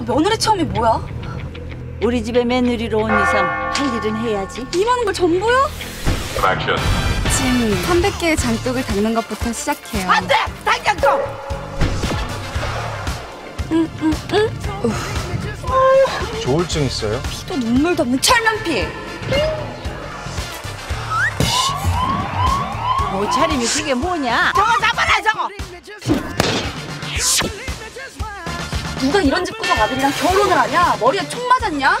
며느리 체험이 뭐야? 우리 집에 며느리로 온 이상 할 일은 해야지. 이 많은 걸 전부요? Action. 찜 300개의 장독을 닦는 것부터 시작해요. 안 돼! 당장 좀! 응, 응, 응. 조울증 있어요? 피도 눈물도 없는 철면피. 옷차림이 그게 뭐냐? 누가 이런 집 구석 아들이랑 결혼을 하냐? 머리에 총 맞았냐?